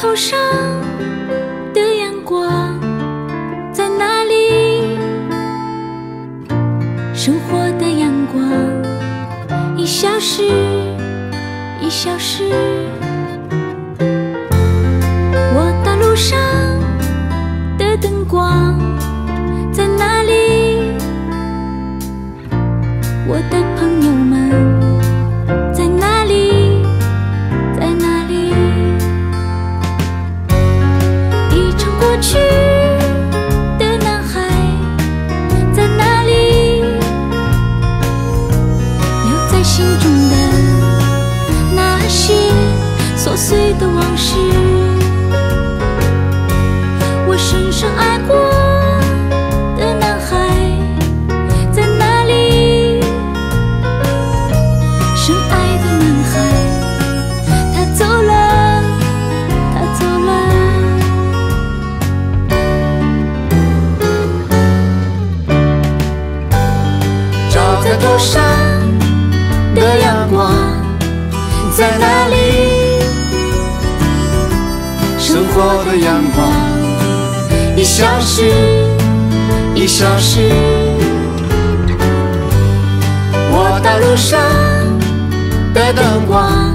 头上的阳光在哪里？生活的阳光已消失，已消失。我道路上的灯光在哪里？我的碎的往事，我深深爱过的男孩在哪里？深爱的男孩，他走了，他走了。照在头上的阳光在哪里？生活的阳光已消失，已消失。我道路上的灯光